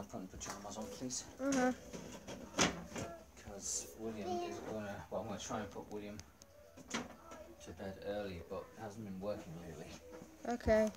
about putting pajamas on, please. Mhm. Because William is going to, well, I'm going to try and put William to bed early, but it hasn't been working lately. Okay.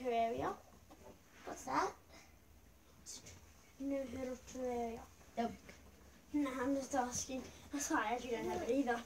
Terraria? What's that? New Hero Terraria? Nope. No, I'm just asking. That's why I actually don't have it either.